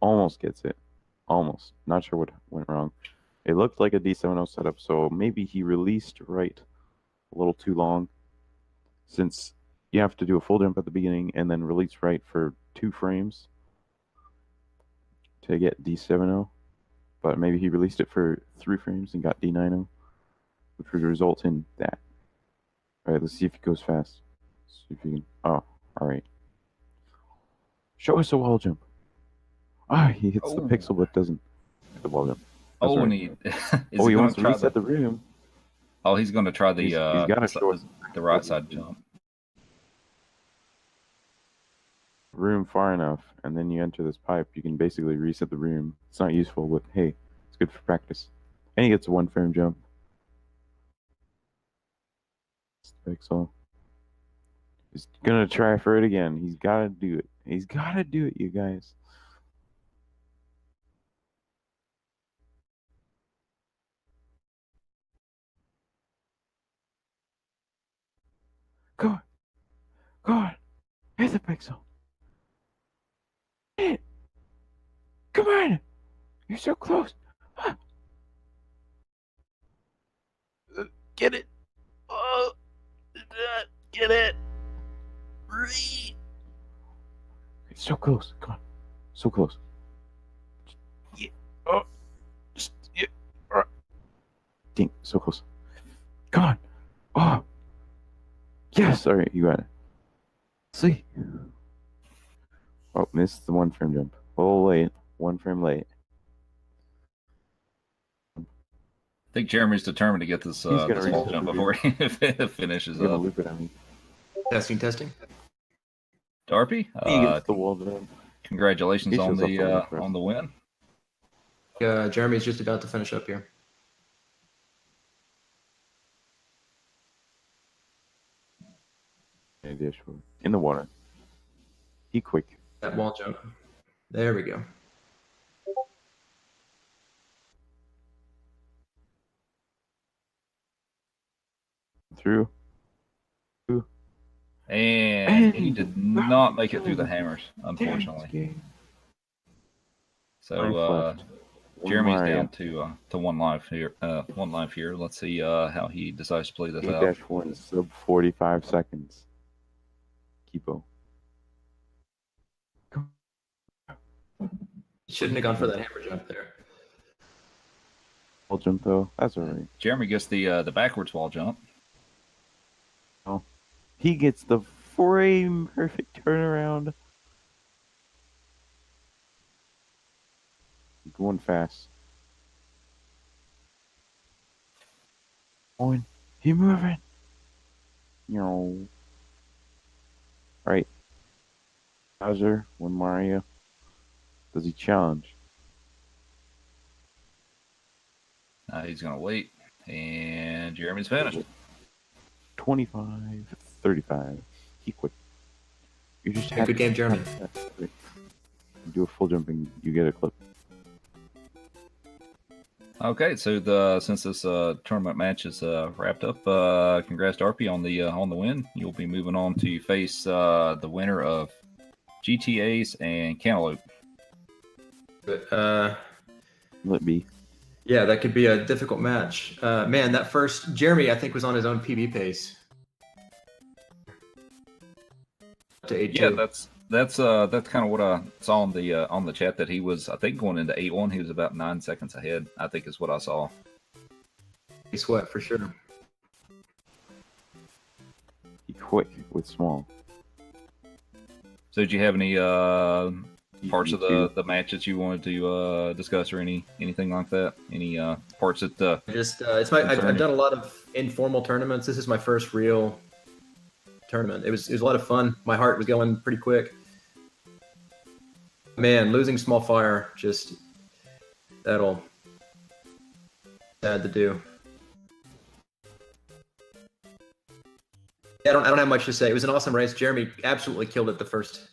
Almost gets it. Almost. Not sure what went wrong. It looked like a D70 setup, so maybe he released right a little too long. Since you have to do a full jump at the beginning and then release right for two frames to get D70. But maybe he released it for three frames and got D90, which would result in that. Alright, let's see if he goes fast. See if he can. Oh, alright. Show us a wall jump. Ah, he hits the Oh. pixel but doesn't hit the wall jump. That's Oh, all right. he. oh, he wants to reset the, the room. Oh, he's going to try the He's- uh, he's gotta show us the right side jump. room far enough, and then you enter this pipe. You can basically reset the room. It's not useful, but hey, it's good for practice. And he gets a one frame jump. Pixel. He's gonna try for it again. He's gotta do it. He's gotta do it, you guys. Go on. Go on. Hit the pixel. Hit it. Come on. You're so close. Get it. Oh. Get it. Read. It's so close. Come on. So close. Yeah. Oh. Just, yeah. Right. Ding. So close. Come on. Oh. Yes. All right. You got it. See. Oh, missed the one frame jump. Oh, late. One frame late. Think Jeremy's determined to get this, He's uh, this reach jump before he finishes He's gonna up. loop it at me. Testing, testing. Darpey, uh, the wall jump. congratulations on the on the uh, on the win. Uh, Jeremy's just about to finish up here. Yeah, yeah, sure. In the water. He quick. That wall jump. There we go. Through. And he did not make it through the hammers, unfortunately. So uh, Jeremy's Mario. down to uh, to one life here. Uh, one life here. Let's see uh, how he decides to play this out. dash one sub forty five seconds. Keepo. Shouldn't have gone for that hammer jump there. Wall jump though. That's alright. Jeremy gets the uh, the backwards wall jump. He gets the frame perfect turnaround. Going fast. Going. He moving. No. Right. Bowser, one Mario. Does he challenge? Uh, he's gonna wait, and Jeremy's finished. 25, 35. He quit. You just Hey, have good to- game, Jeremy. You do a full jumping, you get a clip. Okay, so the since this uh, tournament match is uh, wrapped up, uh, congrats Darpey on the uh, on the win. You'll be moving on to face uh, the winner of GTA's and Cantaloupe. But uh, Let be. yeah, that could be a difficult match. Uh, man, that first Jeremy, I think, was on his own PB pace. To eight Yeah, that's that's uh that's kind of what I saw on the uh, on the chat that he was I think going into eight one he was about nine seconds ahead. I think is what I saw. He sweat for sure. He quick with small. So did you have any uh parts of the the match that you wanted to uh discuss or any anything like that? Any uh parts that uh Just uh, it's my I've, I've done a lot of informal tournaments. This is my first real tournament. It was it was a lot of fun. My heart was going pretty quick. Man, losing small fire just that'll sad to do. Yeah, I don't I don't have much to say. It was an awesome race. Jeremy absolutely killed it the first.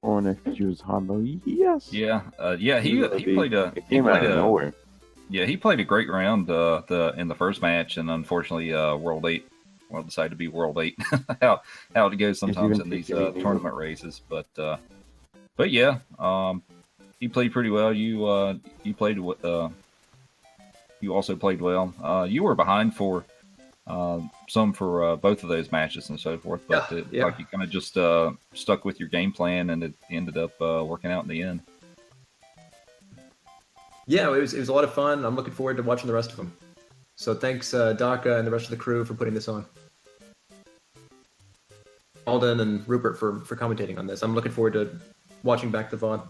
Or next to choose Hondo. Yes. yeah uh yeah he Let he played a It he came out played of a nowhere. yeah he played a great round uh the in the first match and unfortunately uh world eight well decided to be world eight how how it goes sometimes in these uh, tournament races but uh but yeah um he played pretty well you uh you played wi- uh you also played well uh you were behind for uh, some for uh, both of those matches and so forth but Yeah, it, yeah. like you kind of just uh stuck with your game plan and it ended up uh working out in the end Yeah, it was it was a lot of fun. I'm looking forward to watching the rest of them. So thanks, uh, Daka and the rest of the crew for putting this on. Alden and Rupert for for commentating on this. I'm looking forward to watching back the VOD.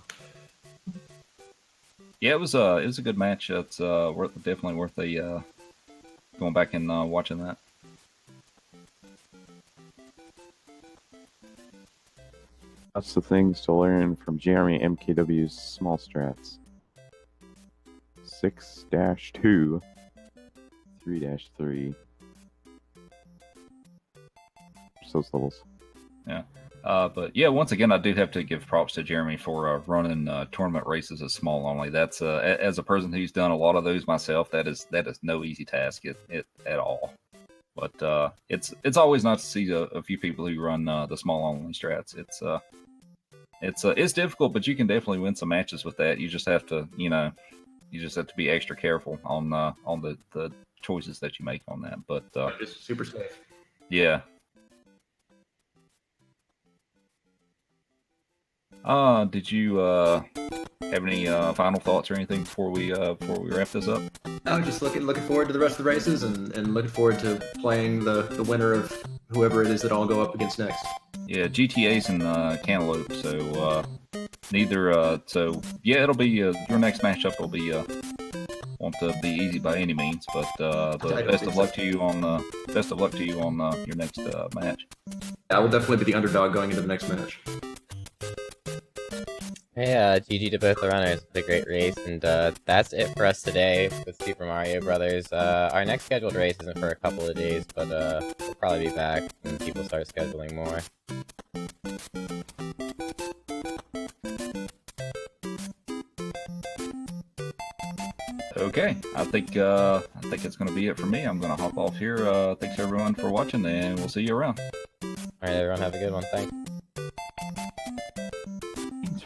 Yeah, it was uh it was a good match. It's uh worth definitely worth a uh going back and uh, watching that. Lots of things to learn from Jeremy MKW's small strats. 6 dash 2, 3 dash 3. Just those levels. Uh, but yeah, once again, I do have to give props to Jeremy for uh, running uh, tournament races as small only. That's uh, as a person who's done a lot of those myself, that is that is no easy task it, it, at all. But uh, it's it's always nice to see a, a few people who run uh, the small only strats. It's uh, it's uh, it's difficult, but you can definitely win some matches with that. You just have to, you know, you just have to be extra careful on uh, on the, the choices that you make on that. But uh, Just super safe. yeah. Uh, did you uh have any uh, final thoughts or anything before we uh, before we wrap this up? I'm just looking looking forward to the rest of the races and, and looking forward to playing the, the winner of whoever it is that I'll go up against next. Yeah, GTA's in uh, Cantaloupe. So uh, neither. Uh, so yeah, it'll be uh, your next matchup will be. Uh, won't uh, be easy by any means, but uh, but best of so. luck to you on uh, best of luck to you on uh, your next uh, match. I will definitely be the underdog going into the next match. Hey, uh, GG to both the runners. It's a great race, and uh, that's it for us today with Super Mario Brothers. Uh, our next scheduled race isn't for a couple of days, but uh, we'll probably be back when people start scheduling more. Okay, I think uh, I think it's gonna be it for me. I'm gonna hop off here. Uh, thanks everyone for watching, and we'll see you around. All right, everyone, have a good one. Thanks.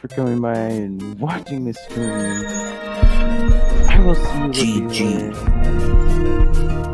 For coming by and watching this stream. I will see you GG.